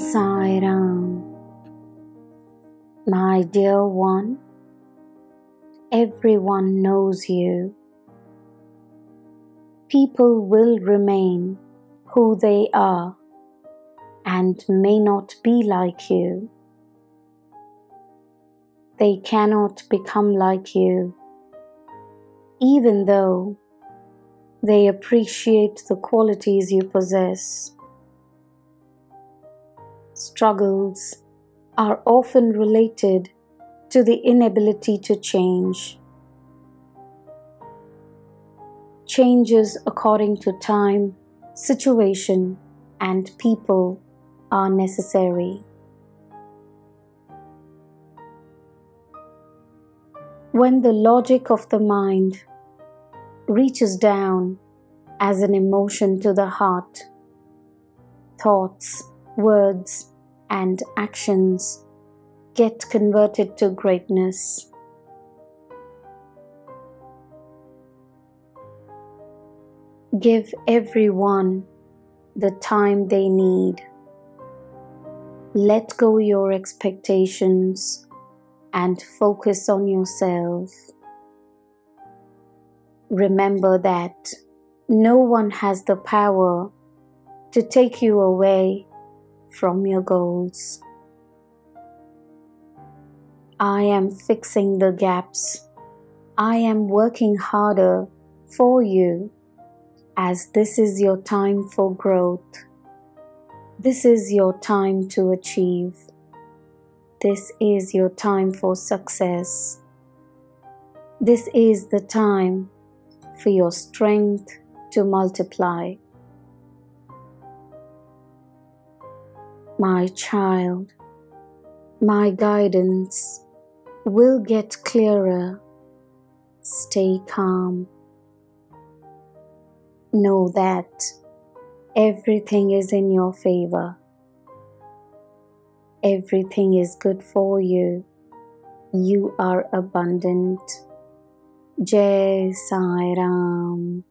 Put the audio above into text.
Sai Ram. My dear one, everyone knows you. People will remain who they are and may not be like you. They cannot become like you, even though they appreciate the qualities you possess. Struggles are often related to the inability to change. Changes according to time, situation, and people are necessary. When the logic of the mind reaches down as an emotion to the heart, thoughts, words, and actions get converted to greatness. Give everyone the time they need. Let go your expectations and focus on yourself. Remember that no one has the power to take you away from your goals. I am fixing the gaps. I am working harder for you as this is your time for growth. This is your time to achieve. This is your time for success. This is the time for your strength to multiply. My child, my guidance will get clearer. Stay calm. Know that everything is in your favor. Everything is good for you. You are abundant. Jai Sai Ram.